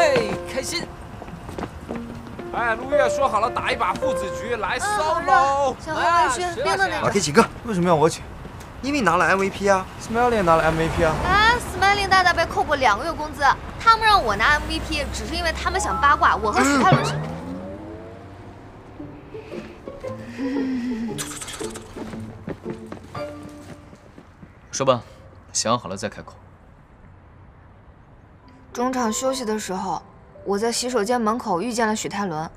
嘿，开心。哎，陆月说好了，打一把父子局，来骚喽！小何文轩，冰的那个。给几个？为什么要我请？因为拿了 MVP 啊，Smiling 拿了 MVP 啊。哎，Smiling 大大被扣过两个月工资，他们让我拿 MVP，只是因为他们想八卦我和许泰伦是。走走走走走走。说吧，想好了再开口。中场休息的时候。我在洗手间门口遇见了许泰伦，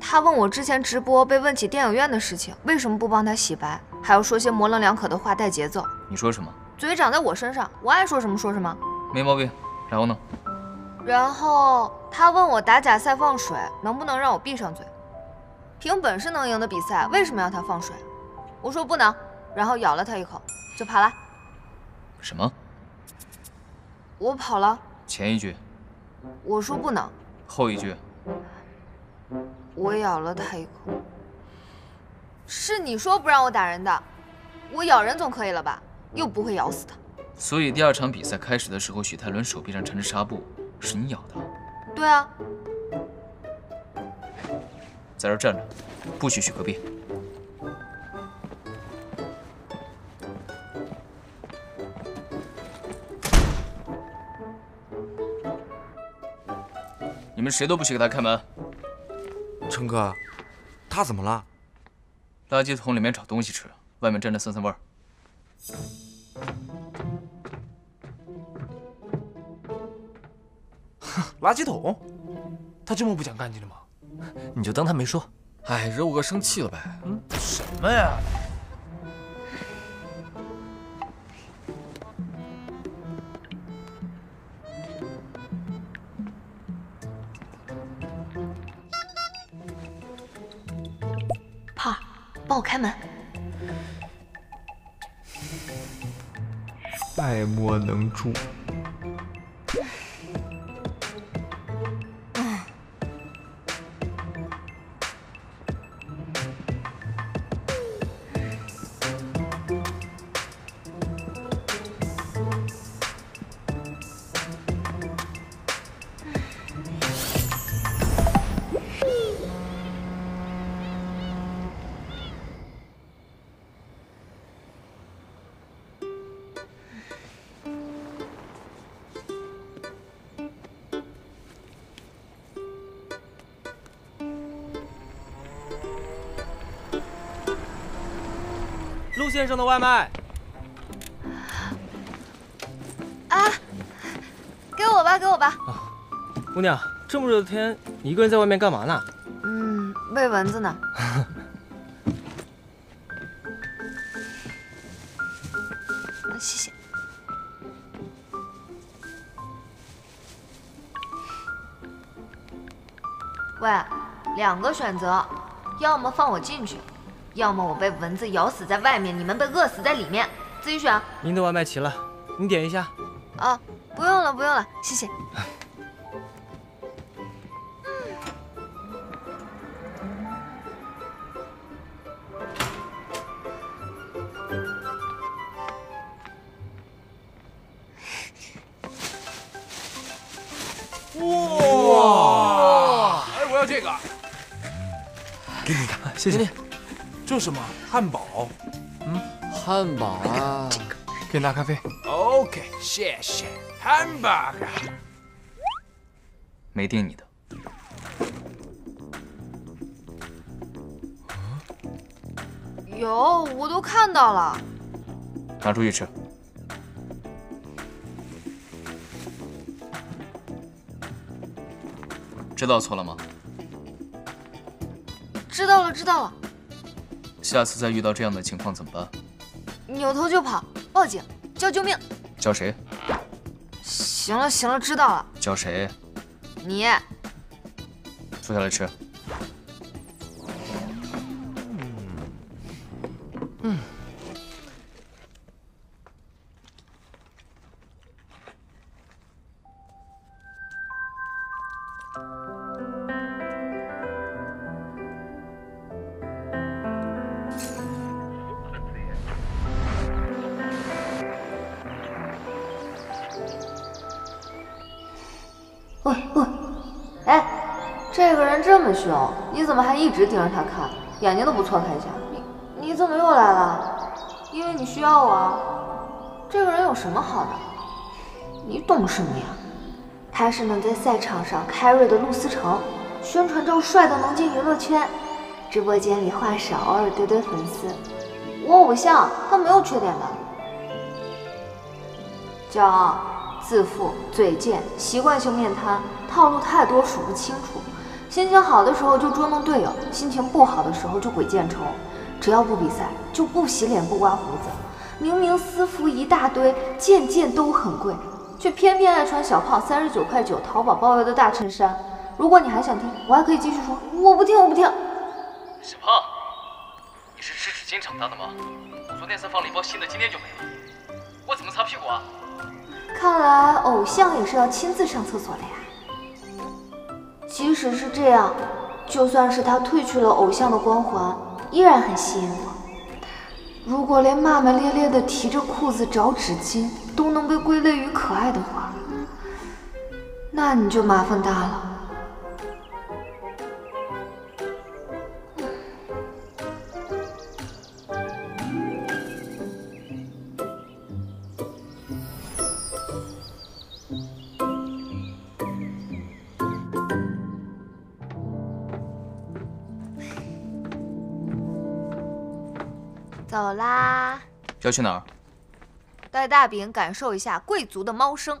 他问我之前直播被问起电影院的事情，为什么不帮他洗白，还要说些模棱两可的话带节奏。你说什么？嘴长在我身上，我爱说什么说什么。没毛病。然后呢？然后他问我打假赛放水能不能让我闭上嘴？凭本事能赢的比赛为什么要他放水？我说不能，然后咬了他一口就跑了。什么？我跑了。前一句。我说不能。后一句。我咬了他一口。是你说不让我打人的，我咬人总可以了吧？又不会咬死他。所以第二场比赛开始的时候，许泰伦手臂上缠着纱布，是你咬的？对啊。在这站着，不许去隔壁。们谁都不许给他开门。陈哥，他怎么了？垃圾桶里面找东西吃，外面沾着散散味儿。垃圾桶？他这么不讲干净的吗？你就当他没说。哎，惹我哥生气了呗？嗯，什么呀？我开门。爱莫能助。陆先生的外卖。啊，给我吧，给我吧。姑娘，这么热的天，你一个人在外面干嘛呢？嗯，喂蚊子呢。谢谢。喂，两个选择，要么放我进去。要么我被蚊子咬死在外面，你们被饿死在里面，自己选。您的外卖齐了，你点一下。啊，不用了，不用了，谢谢。哇！哎，我要这个。给你看，谢谢。这什么汉堡？嗯，汉堡啊。给你拿咖啡。OK，谢谢。Hamburger。没定你的。有，我都看到了。拿出去吃。知道错了吗？知道了，知道了。下次再遇到这样的情况怎么办？扭头就跑，报警，叫救命。叫谁？行了行了，知道了。叫谁？你。坐下来吃。喂喂，这个人这么凶，你怎么还一直盯着他看？眼睛都不错开一下。你你怎么又来了？因为你需要我啊。这个人有什么好的？你懂什么呀？他是能在赛场上 carry 的陆思成，宣传照帅的能进娱乐圈，直播间里话少，偶尔堆堆粉丝。我偶像，他没有缺点的。骄傲、自负、嘴贱、习惯性面瘫，套路太多数不清楚。心情好的时候就捉弄队友，心情不好的时候就鬼见愁。只要不比赛，就不洗脸不刮胡子。明明私服一大堆，件件都很贵，却偏偏爱穿小胖三十九块九淘宝包邮的大衬衫。如果你还想听，我还可以继续说。我不听，我不听。小胖，你是吃纸巾长大的吗？我昨天才放了一包新的，今天就没了。我怎么擦屁股啊？看来偶像也是要亲自上厕所的呀。即使是这样，就算是他褪去了偶像的光环，依然很吸引我。如果连骂骂咧咧的提着裤子找纸巾都能被归类于可爱的话，那你就麻烦大了。走啦，要去哪儿？带大饼感受一下贵族的猫生。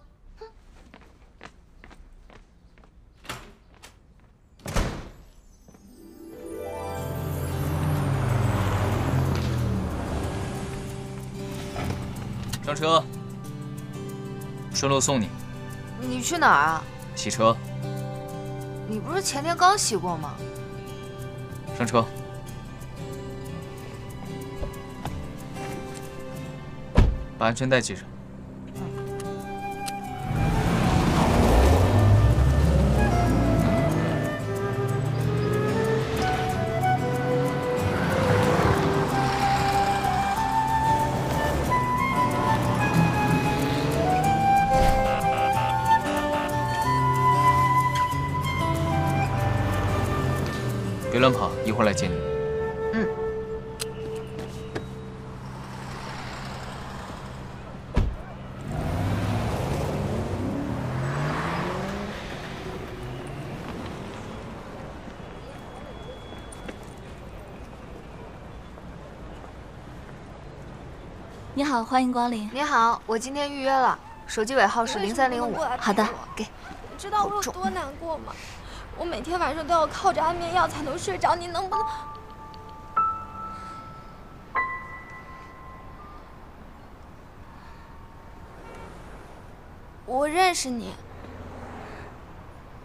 上车，顺路送你。你去哪儿啊？洗车。你不是前天刚洗过吗？上车。把安全带系上。别乱跑，一会儿来接你。嗯。你好，欢迎光临。你好，我今天预约了，手机尾号是零三零五。好的，给。你知道我有多难过吗？我每天晚上都要靠着安眠药才能睡着，你能不能？我认识你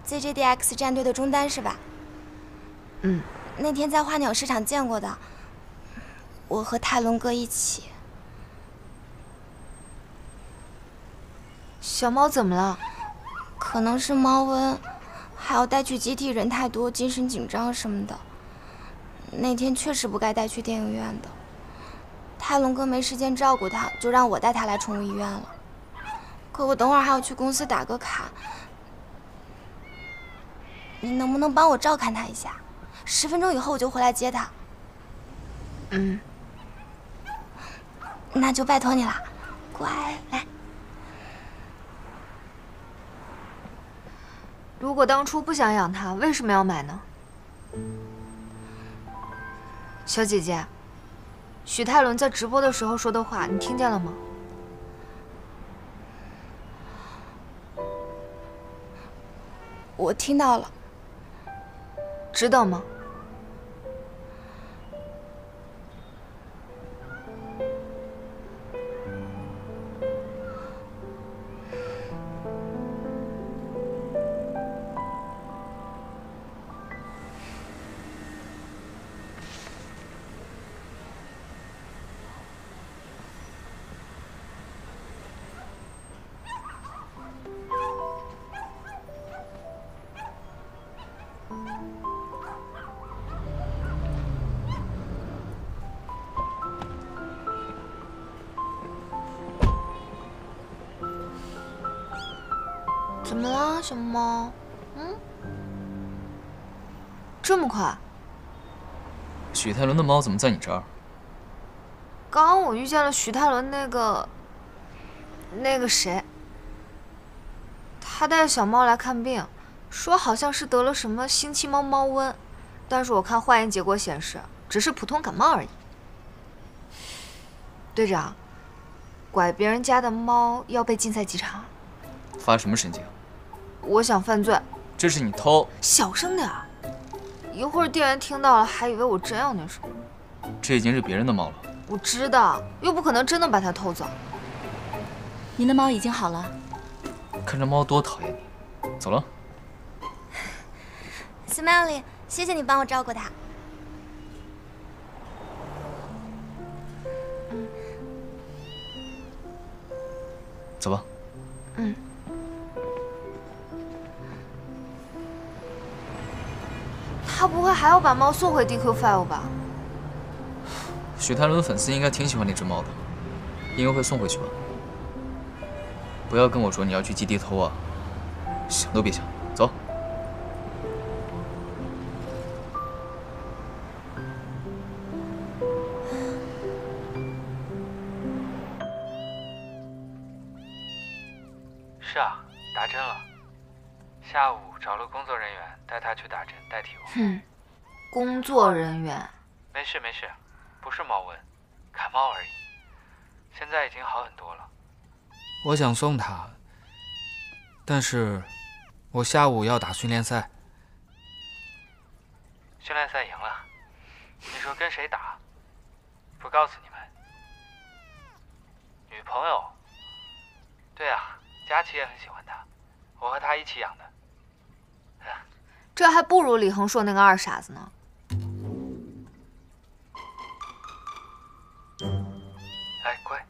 ，ZJDX 战队的中单是吧？嗯。那天在花鸟市场见过的，我和泰伦哥一起。小猫怎么了？可能是猫瘟，还要带去集体，人太多，精神紧张什么的。那天确实不该带去电影院的。泰隆哥没时间照顾他，就让我带他来宠物医院了。可我等会儿还要去公司打个卡，你能不能帮我照看他一下？十分钟以后我就回来接他。嗯，那就拜托你了，乖，来。如果当初不想养它，为什么要买呢？小姐姐，许泰伦在直播的时候说的话，你听见了吗？我听到了。知道吗？怎么了，小猫？嗯？这么快？许泰伦的猫怎么在你这儿？刚刚我遇见了许泰伦那个，那个谁，他带小猫来看病，说好像是得了什么星期猫猫瘟，但是我看化验结果显示只是普通感冒而已。队长，拐别人家的猫要被禁赛几场？发什么神经？我想犯罪。这是你偷。小声点儿，一会儿店员听到了还以为我真要那什么。这已经是别人的猫了。我知道，又不可能真的把它偷走。您的猫已经好了。看这猫多讨厌你。走了。Smiley，谢谢你帮我照顾它。走吧。嗯。他不会还要把猫送回 DQ Five 吧？许泰伦粉丝应该挺喜欢那只猫的，应该会送回去吧。不要跟我说你要去基地偷啊，想都别想。代替我。哼，工作人员。没事没事，不是猫瘟，感冒而已。现在已经好很多了。我想送他，但是我下午要打训练赛。训练赛赢了，你说跟谁打？不告诉你们。女朋友？对啊，佳琪也很喜欢他，我和他一起养的。这还不如李恒硕那个二傻子呢。哎，乖。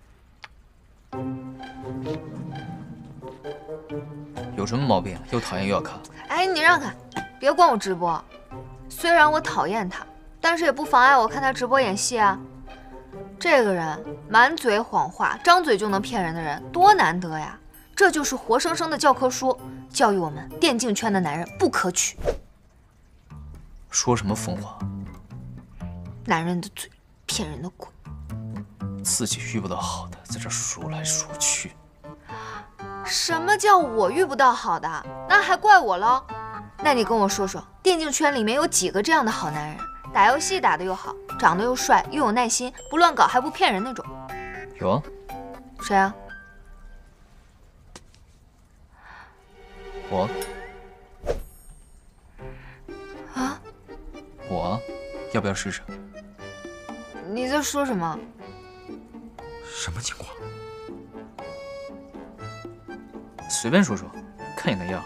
有什么毛病？又讨厌又要看。哎，你让开，别管我直播。虽然我讨厌他，但是也不妨碍我看他直播演戏啊。这个人满嘴谎话，张嘴就能骗人的人，多难得呀！这就是活生生的教科书，教育我们电竞圈的男人不可取。说什么疯话？男人的嘴，骗人的鬼。自己遇不到好的，在这数来数去。什么叫我遇不到好的？那还怪我喽？那你跟我说说，电竞圈里面有几个这样的好男人？打游戏打得又好，长得又帅，又有耐心，不乱搞还不骗人那种。有啊。谁啊？我。啊？我，要不要试试？你在说什么？什么情况？随便说说，看你那样，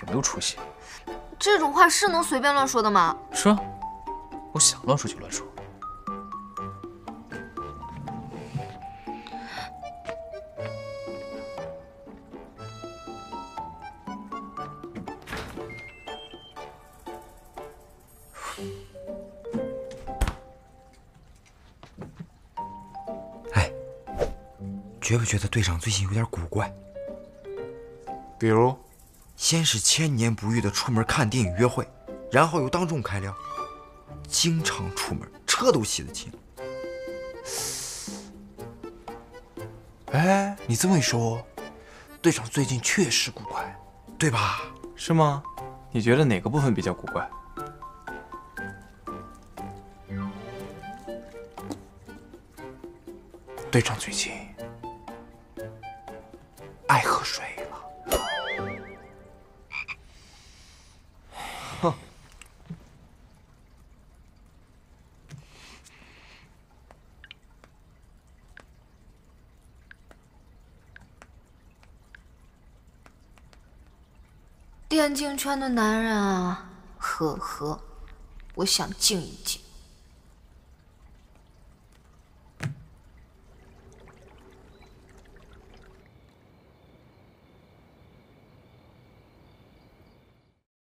有没有出息？这种话是能随便乱说的吗？是啊，我想乱说就乱说。觉不觉得队长最近有点古怪？比如，先是千年不遇的出门看电影约会，然后又当众开撩，经常出门，车都洗得清。哎，你这么一说，队长最近确实古怪，对吧？是吗？你觉得哪个部分比较古怪？队长最近爱喝水了。哼。电竞圈的男人啊，呵呵，我想静一静。